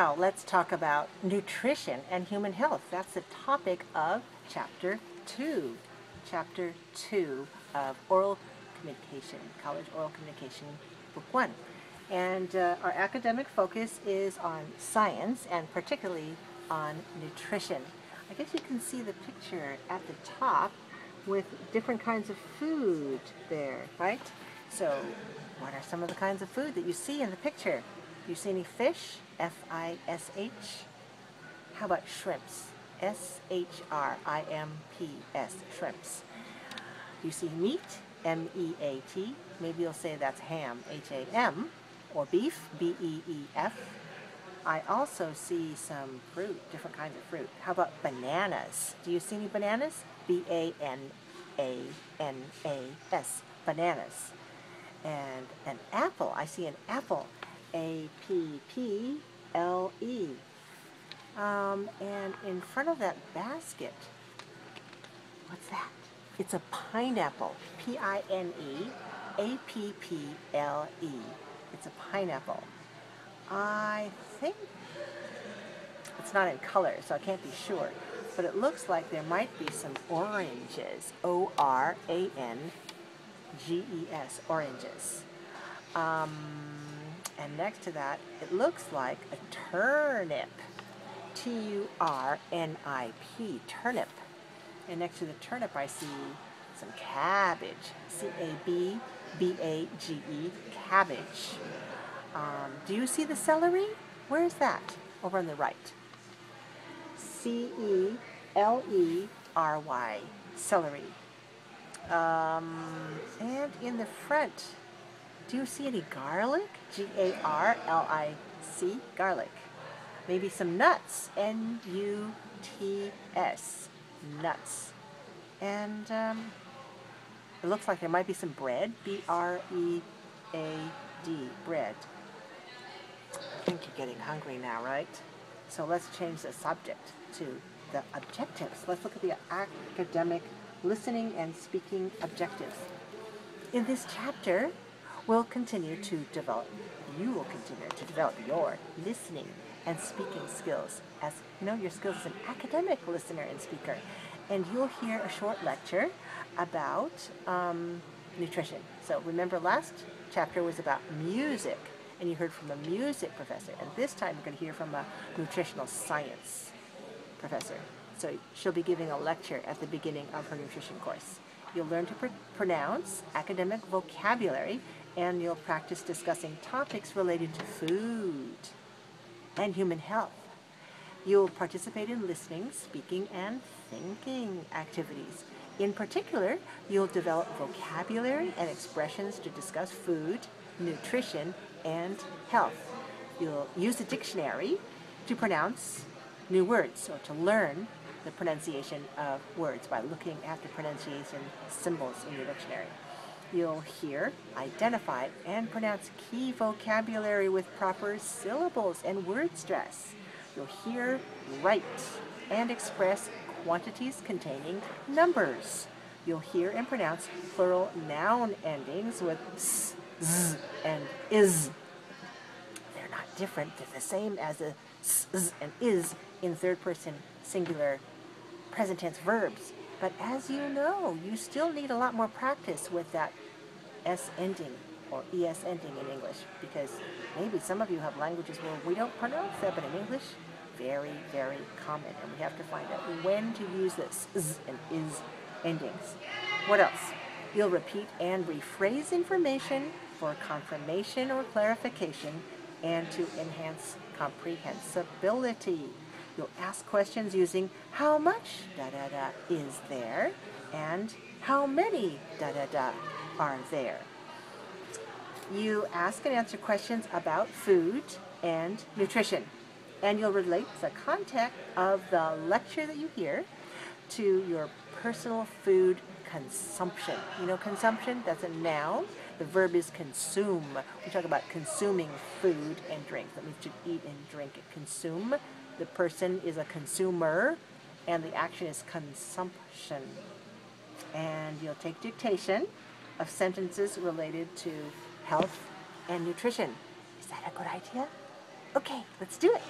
Now let's talk about nutrition and human health. That's the topic of chapter 2. Chapter 2 of oral communication, college oral communication, book 1. And uh, our academic focus is on science and particularly on nutrition. I guess you can see the picture at the top with different kinds of food there, right? So what are some of the kinds of food that you see in the picture? Do you see any fish? F-I-S-H? How about shrimps? S-H-R-I-M-P-S, shrimps. Do you see meat? M-E-A-T. Maybe you'll say that's ham, H-A-M. Or beef, B-E-E-F. I also see some fruit, different kinds of fruit. How about bananas? Do you see any bananas? B-A-N-A-N-A-S, bananas. And an apple, I see an apple, A-P-P-L-E. Um, and in front of that basket, what's that? It's a pineapple, P-I-N-E-A-P-P-L-E. It's a pineapple. I think it's not in color, so I can't be sure, but it looks like there might be some oranges, O-R-A-N-G-E-S, oranges. Um, and next to that, it looks like a turnip, T-U-R-N-I-P, turnip. And next to the turnip, I see some cabbage, C-A-B-B-A-G-E, cabbage. Um, do you see the celery? Where is that? Over on the right. C-E-L-E-R-Y, celery. Um, and in the front, do you see any garlic? G-A-R-L-I-C, garlic. Maybe some nuts, N-U-T-S, nuts. And um, it looks like there might be some bread, B-R-E-A-D, bread. I think you're getting hungry now, right? So let's change the subject to the objectives. Let's look at the academic listening and speaking objectives. In this chapter, we'll continue to develop, you will continue to develop your listening and speaking skills as you know your skills as an academic listener and speaker. And you'll hear a short lecture about um, nutrition. So remember last chapter was about music and you heard from a music professor. And this time you're going to hear from a nutritional science professor. So she'll be giving a lecture at the beginning of her nutrition course. You'll learn to pr pronounce academic vocabulary and you'll practice discussing topics related to food and human health. You'll participate in listening, speaking, and thinking activities. In particular, you'll develop vocabulary and expressions to discuss food, nutrition, and health. You'll use a dictionary to pronounce new words or to learn the pronunciation of words by looking at the pronunciation symbols in your dictionary. You'll hear, identify, and pronounce key vocabulary with proper syllables and word stress. You'll hear, write, and express quantities containing numbers. You'll hear and pronounce plural noun endings with s, z, and is. They're not different. They're the same as the s, z, and is in third person singular present tense verbs. But as you know, you still need a lot more practice with that S ending or ES ending in English because maybe some of you have languages where we don't pronounce that, but in English, very, very common. And we have to find out when to use this Z and is endings. What else? You'll repeat and rephrase information for confirmation or clarification and to enhance comprehensibility. You'll ask questions using how much da da da is there and how many da da da are there. You ask and answer questions about food and nutrition and you'll relate the content of the lecture that you hear to your personal food consumption. You know consumption, that's a noun. The verb is consume. We talk about consuming food and drink. That means to eat and drink. Consume. The person is a consumer and the action is consumption. And you'll take dictation of sentences related to health and nutrition. Is that a good idea? Okay, let's do it.